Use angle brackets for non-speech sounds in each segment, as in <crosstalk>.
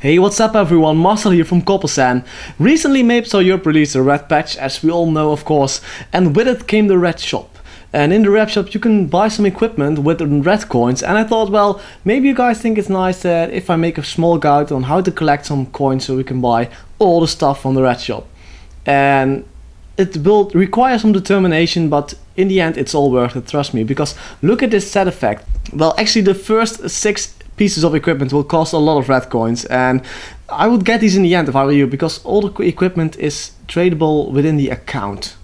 Hey, what's up everyone, Marcel here from Coppersan. Recently Maplestory Europe released a red patch, as we all know of course, and with it came the red shop. And in the red shop you can buy some equipment with red coins and I thought well, maybe you guys think it's nice that if I make a small guide on how to collect some coins so we can buy all the stuff from the red shop. And it will require some determination, but in the end it's all worth it, trust me, because look at this set effect. Well, actually the first six pieces of equipment will cost a lot of red coins and I would get these in the end if I were you because all the equipment is tradable within the account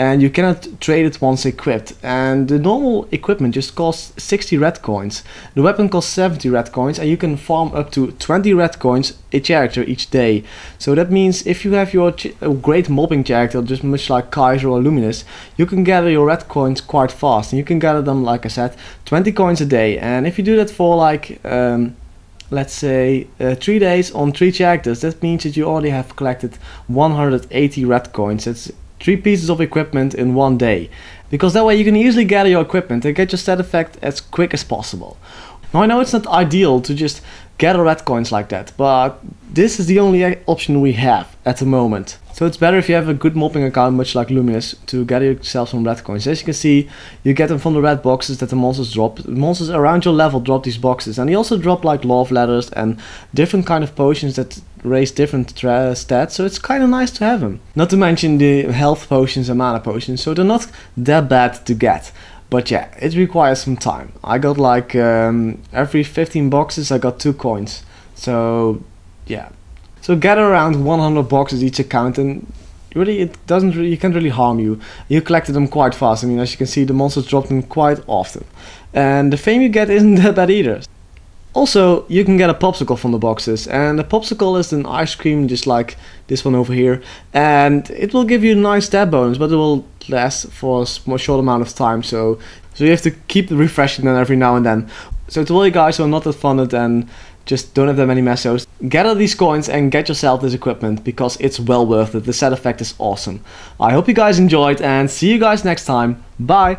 and you cannot trade it once equipped. And the normal equipment just costs 60 red coins. The weapon costs 70 red coins and you can farm up to 20 red coins a character each day. So that means if you have your great mobbing character just much like Kaiser or Luminous you can gather your red coins quite fast and you can gather them like I said 20 coins a day. And if you do that for like um, let's say uh, three days on three characters that means that you already have collected 180 red coins. That's three pieces of equipment in one day. Because that way you can easily gather your equipment and get your stat effect as quick as possible. Now I know it's not ideal to just gather red coins like that, but this is the only option we have at the moment. So it's better if you have a good mobbing account, much like Luminous, to get yourself some red coins. As you can see, you get them from the red boxes that the monsters drop. The monsters around your level drop these boxes, and they also drop like love letters and different kind of potions that raise different stats, so it's kind of nice to have them. Not to mention the health potions and mana potions, so they're not that bad to get. But yeah, it requires some time. I got like um, every 15 boxes I got 2 coins. So yeah, so gather around 100 boxes each account and really it doesn't really, you can't really harm you. You collected them quite fast. I mean as you can see the monsters drop them quite often. And the fame you get <laughs> isn't that bad either. Also, you can get a popsicle from the boxes, and a popsicle is an ice cream just like this one over here, and it will give you a nice stat bonus, but it will last for a short amount of time, so so you have to keep refreshing them every now and then. So to all you guys who are not that funded and just don't have that many mesos. Gather these coins and get yourself this equipment because it's well worth it. The set effect is awesome. I hope you guys enjoyed and see you guys next time. Bye!